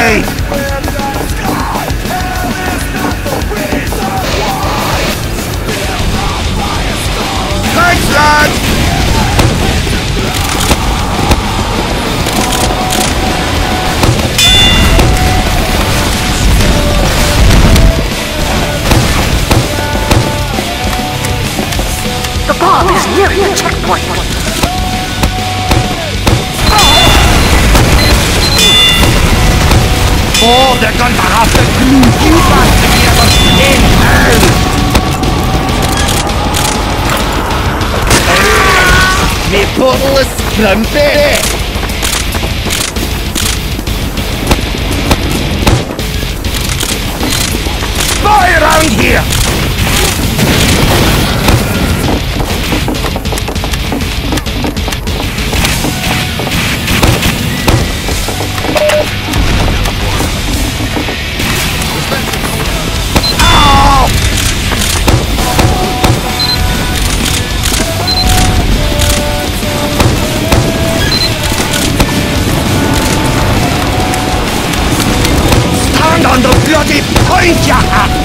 Bye! Thanks! The bomb is near the checkpoint. Oh, they're gonna have to glue you back together in hell! Me bottle is scrumpy! Fly around here!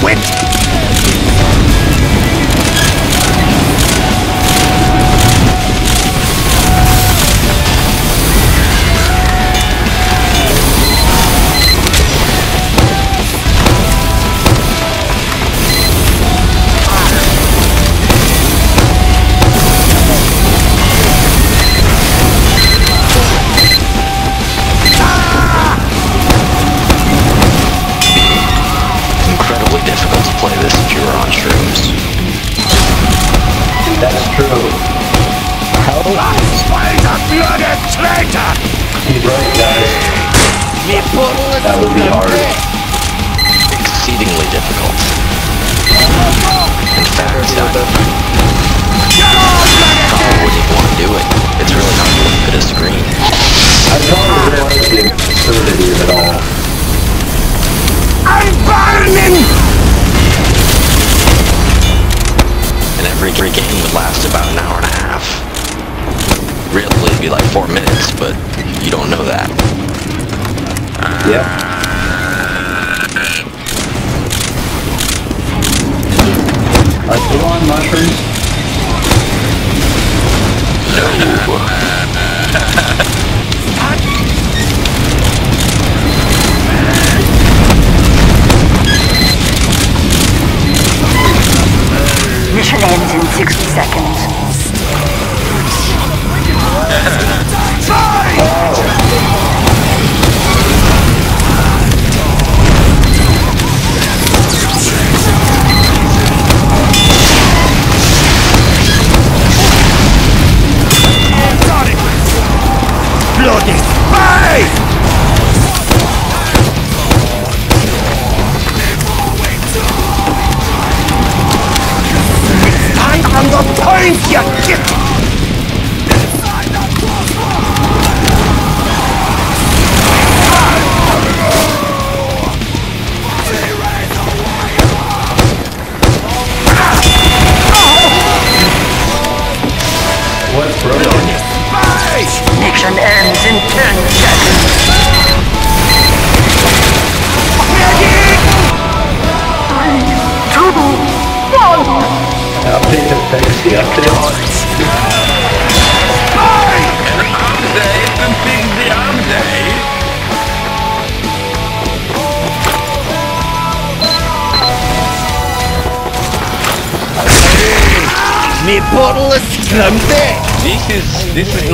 Point, That's true. Spider bloody traitor! He's right, guys. Me bottle is That would be hard. Exceedingly difficult. In fact, I probably wouldn't even want to do it. It's really not going to fit a screen. I probably realize the absurdity of it all. I'm burning! Every, every game would last about an hour and a half. Really, it'd be like four minutes, but you don't know that. Yep. Are you on mushrooms? Seconds. Mission ends in 10 seconds. Three, two, one. Update fix the update. This is this is